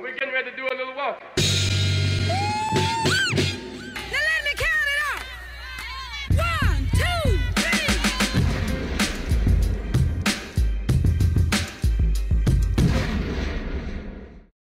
and we're getting ready to do